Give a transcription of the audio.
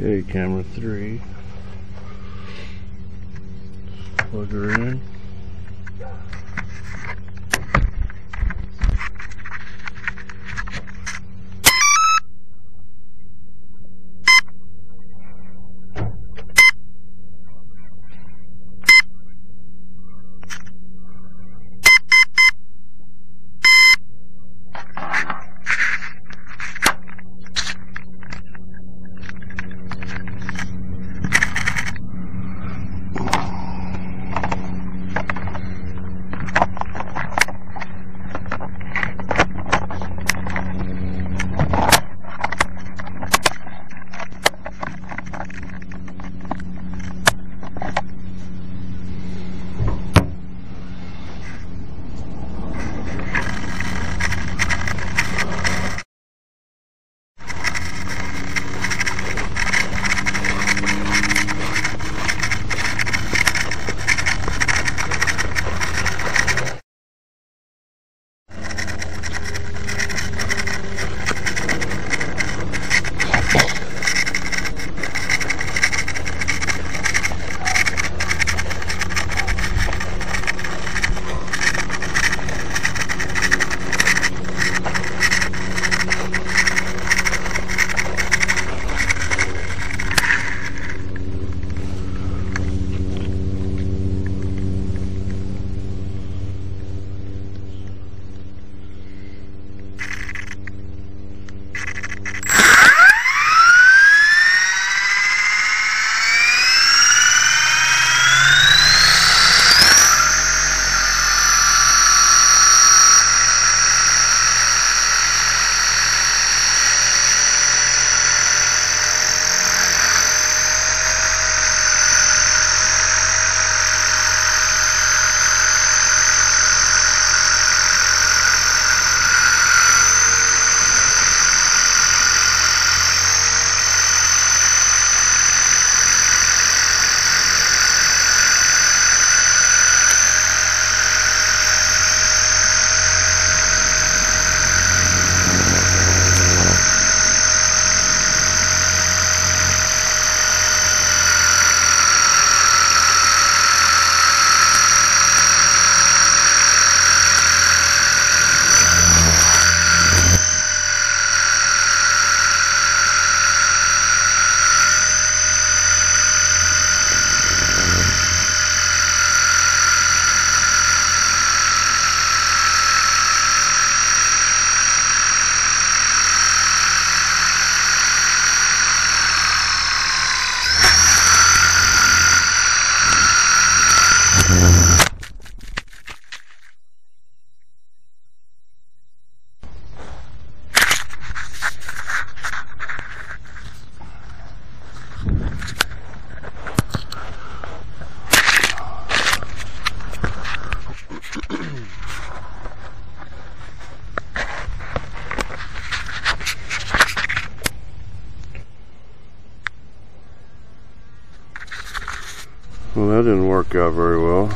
Okay, camera three. Plug her in. Well, that didn't work out very well.